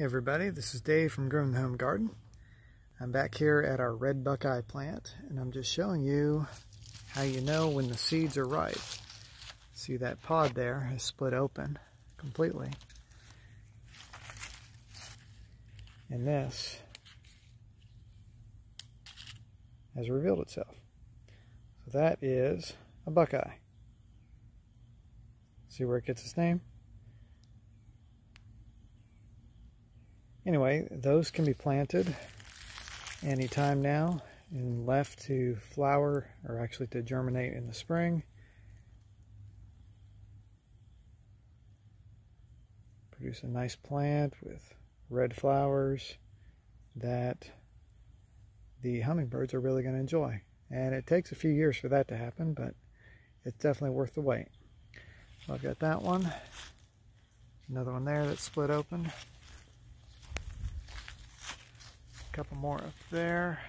Hey everybody, this is Dave from Growing the Home Garden. I'm back here at our red buckeye plant and I'm just showing you how you know when the seeds are ripe. See that pod there has split open completely. And this has revealed itself. So that is a buckeye. See where it gets its name? Anyway, those can be planted anytime now and left to flower or actually to germinate in the spring. Produce a nice plant with red flowers that the hummingbirds are really going to enjoy. And it takes a few years for that to happen, but it's definitely worth the wait. So I've got that one. Another one there that's split open. A couple more up there.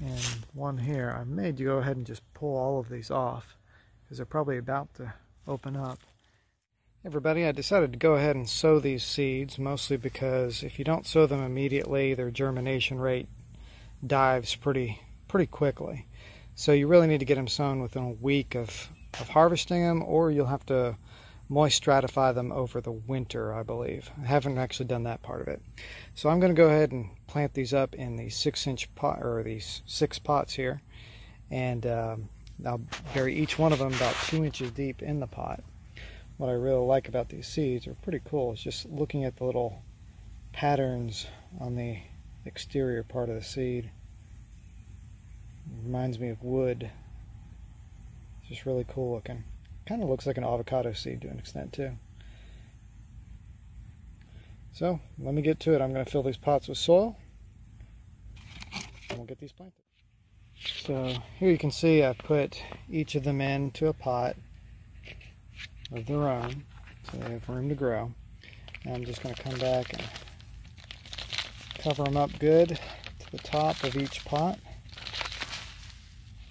And one here. I made you go ahead and just pull all of these off because they're probably about to open up. Everybody, I decided to go ahead and sow these seeds mostly because if you don't sow them immediately, their germination rate dives pretty pretty quickly. So you really need to get them sown within a week of, of harvesting them or you'll have to moist stratify them over the winter, I believe. I haven't actually done that part of it. So I'm going to go ahead and plant these up in the six inch pot or these six pots here. And um, I'll bury each one of them about two inches deep in the pot. What I really like about these seeds are pretty cool. It's just looking at the little patterns on the exterior part of the seed. It reminds me of wood. It's just really cool looking. Kind of looks like an avocado seed to an extent too. So let me get to it. I'm going to fill these pots with soil and we'll get these planted. So here you can see I put each of them into a pot of their own so they have room to grow. And I'm just going to come back and cover them up good to the top of each pot.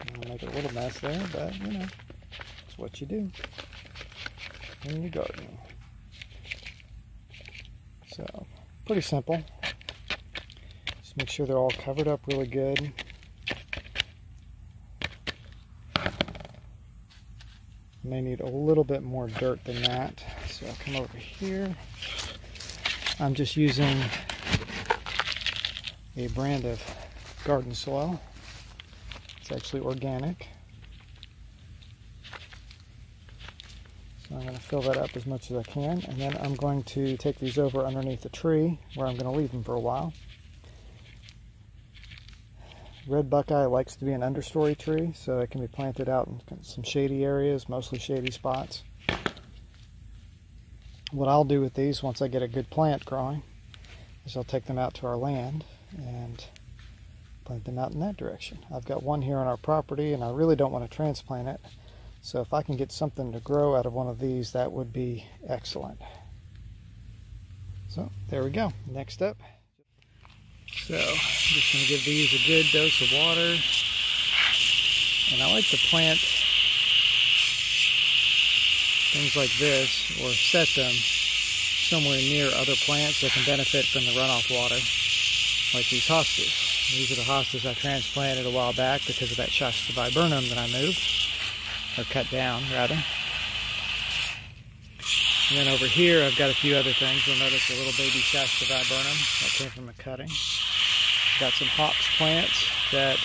I'll make a little mess there, but you know, what you do in your garden. So, pretty simple. Just make sure they're all covered up really good. May need a little bit more dirt than that. So I'll come over here. I'm just using a brand of garden soil. It's actually organic. I'm going to fill that up as much as I can and then I'm going to take these over underneath the tree where I'm going to leave them for a while. Red buckeye likes to be an understory tree, so it can be planted out in some shady areas, mostly shady spots. What I'll do with these once I get a good plant growing is I'll take them out to our land and plant them out in that direction. I've got one here on our property and I really don't want to transplant it. So if I can get something to grow out of one of these, that would be excellent. So there we go. Next up. So I'm just going to give these a good dose of water. And I like to plant things like this or set them somewhere near other plants that can benefit from the runoff water, like these hostas. These are the hostas I transplanted a while back because of that Shasta viburnum that I moved, or cut down rather. And then over here I've got a few other things. You'll notice a little baby Shasta viburnum that came from a cutting. Got some hops plants that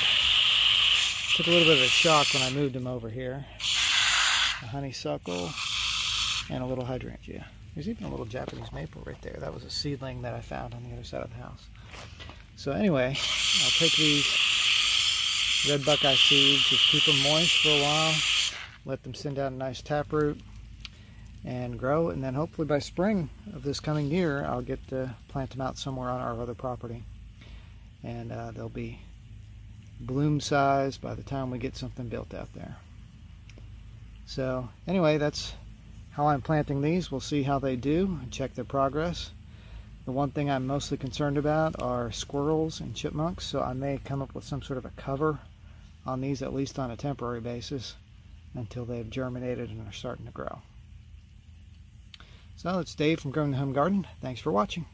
took a little bit of a shock when I moved them over here. A honeysuckle and a little hydrangea. There's even a little Japanese maple right there. That was a seedling that I found on the other side of the house. So anyway, I'll take these red buckeye seeds, just keep them moist for a while, let them send out a nice taproot and grow, and then hopefully by spring of this coming year, I'll get to plant them out somewhere on our other property and uh, they'll be bloom size by the time we get something built out there. So anyway, that's how I'm planting these. We'll see how they do and check their progress. The one thing I'm mostly concerned about are squirrels and chipmunks, so I may come up with some sort of a cover on these, at least on a temporary basis, until they've germinated and are starting to grow. So that's Dave from Growing the Home Garden. Thanks for watching.